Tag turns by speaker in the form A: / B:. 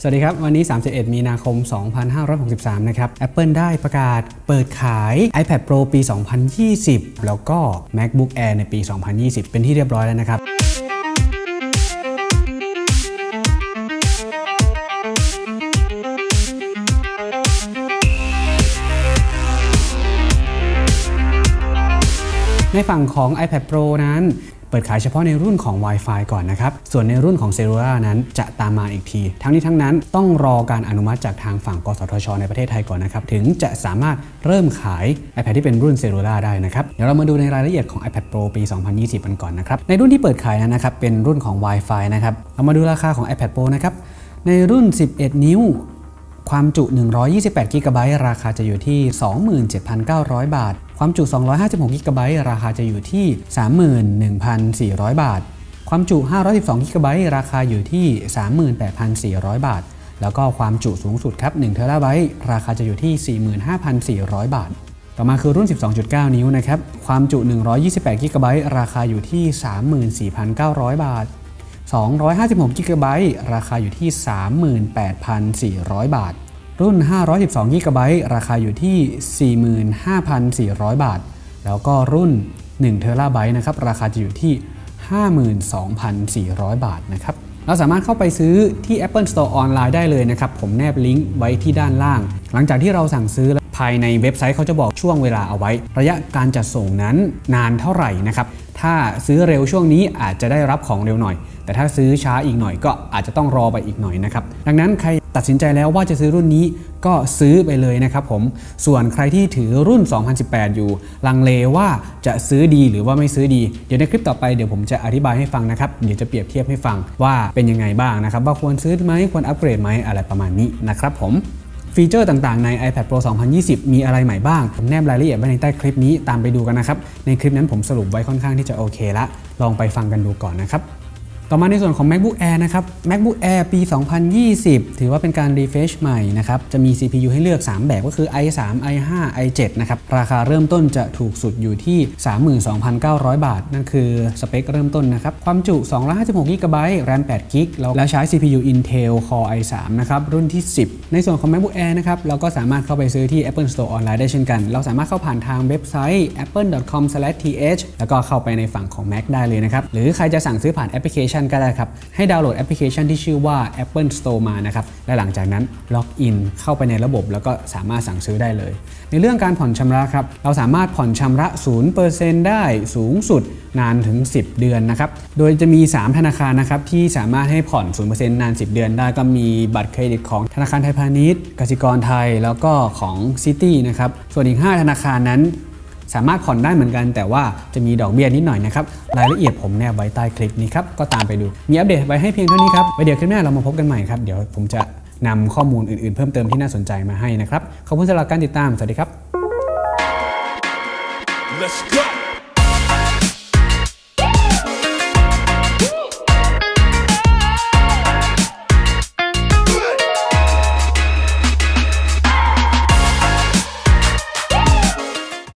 A: สวัสดีครับ วันนี้ 31 มีนาคม 2563 นะครับ Apple ได้ประกาศเปิดขาย iPad Pro ปี 2020 แล้วก็ MacBook Air ในปี 2020 เป็นที่เรียบร้อยแล้วนะครับในฝั่งของ iPad Pro นั้น เปิดขายเฉพาะในรุ่นของ Wi-Fi ก่อนนะครับ ส่วนในรุ่นของ Cellular นั้นจะตามมาอีกที ทั้งนี้ทั้งนั้นต้องรอการอนุมัติจากทางฝั่งกสทช ในประเทศไทยก่อนนะครับ ถึงจะสามารถเริ่มขาย iPad ที่เป็นรุ่น Cellular ได้นะครับ เดี๋ยวเรามาดูในรายละเอียดของ iPad Pro ปี 2020 กันก่อนนะครับ ในรุ่นที่เปิดขายนั้นนะครับ เป็นรุ่นของ Wi-Fi นะครับ เรามาดูราคาของ iPad Pro นะครับ ในรุ่น 11 นิ้ว ความจุ 128 g b ราคาจะอยู่ที่ 27,900 บาท ความจุ 256 g b ราคาจะอยู่ที่ 31,400 บาท ความจุ 512 g b ราคาอยู่ที่ 38,400 บาท แล้วก็ความจุสูงสุดครับ1 t b ราคาจะอยู่ที่ 45,400 บาท ต่อมาคือรุ่น 12.9 นิ้วนะครับ ความจุ 128 g b ราคาอยู่ที่ 34,900 บาท 256 g b ราคาอยู่ที่ 38,400 บาท รุ่น 512 g b ราคาอยู่ที่ 45,400 บาท แล้วก็รุ่น1 t b นะครับ ราคาจะอยู่ที่ 52,400 บาทนะครับ เราสามารถเข้าไปซื้อที่ Apple Store ออนไลน์ได้เลยนะครับ ผมแนบลิงก์ไว้ที่ด้านล่าง หลังจากที่เราสั่งซื้อ ภายในเว็บไซต์เขาจะบอกช่วงเวลาเอาไว้ ระยะการจัดส่งนั้นนานเท่าไหร่นะครับ ถ้าซื้อเร็วช่วงนี้อาจจะได้รับของเร็วหน่อย แต่ถ้าซื้อช้าอีกหน่อยก็อาจจะต้องรอไปอีกหน่อยนะครับ ดังนั้นใครตัดสินใจแล้วว่าจะซื้อรุ่นนี้ก็ซื้อไปเลยนะครับผม ส่วนใครที่ถือรุ่น 2018 อยู่ ลังเลว่าจะซื้อดีหรือว่าไม่ซื้อดี เดี๋ยวในคลิปต่อไปเดี๋ยวผมจะอธิบายให้ฟังนะครับ เดี๋ยวจะเปรียบเทียบให้ฟังว่าเป็นยังไงบ้างนะครับ ว่าควรซื้อไหมควรอัปเกรดไหมอะไรประมาณนี้นะครับผม ฟีเจอร์ต่างๆ ใน iPad Pro 2020 มีอะไรใหม่บ้าง ผมแนบรายละเอียดไว้ในใต้คลิปนี้ตามไปดูกันนะครับ ในคลิปนั้นผมสรุปไว้ค่อนข้างที่จะโอเคละ ลองไปฟังกันดูก่อนนะครับ ต่อมาในส่วนของ MacBook Air นะครับ MacBook Air ปี 2020 ถือว่าเป็นการ refresh ใหม่นะครับ จะมี CPU ให้เลือก 3 แบบก็คือ i3 i5 i7 นะครับ ราคาเริ่มต้นจะถูกสุดอยู่ที่ 32,900 บาท นั่นคือสเปคเริ่มต้นนะครับ ความจุ 256 GB RAM 8 GB แล้วใช้ CPU Intel Core i3 นะครับ รุ่นที่ 10 ในส่วนของ MacBook Air นะครับ เราก็สามารถเข้าไปซื้อที่ Apple Store ออนไลน์ได้เช่นกัน เราสามารถเข้าผ่านทางเว็บไซต์ apple.com/th แล้วก็เข้าไปในฝั่งของ Mac ได้เลยนะครับ หรือใครจะสั่งซื้อผ่านแอปพลิเคชันก็ได้ครับ ให้ดาวน์โหลดแอปพลิเคชันที่ชื่อว่า Apple Store มานะครับ และหลังจากนั้นล็อกอินเข้าไปในระบบแล้วก็สามารถสั่งซื้อได้เลย ในเรื่องการผ่อนชำระครับ เราสามารถผ่อนชำระ 0%ได้สูงสุดนานถึง 10 เดือนนะครับ โดยจะมี 3 ธนาคารนะครับที่สามารถให้ผ่อน 0%นาน 10 เดือนได้ก็มีบัตรเครดิตของธนาคารไทยพาณิชย์ กสิกรไทย แล้วก็ของซิตี้นะครับ ส่วนอีก 5 ธนาคารนั้น สามารถผ่อนได้เหมือนกัน แต่ว่าจะมีดอกเบี้ยนิดหน่อยนะครับรายละเอียดผมแนบไว้ใต้คลิปนี้ครับก็ตามไปดู มีอัปเดตไว้ให้เพียงเท่านี้ครับไว้เดี๋ยวคลิปหน้าเรามาพบกันใหม่ครับเดี๋ยวผมจะนำข้อมูลอื่นๆเพิ่มเติมที่น่าสนใจมาให้นะครับขอบคุณสำหรับการติดตามสวัสดีครับ
B: Let's go.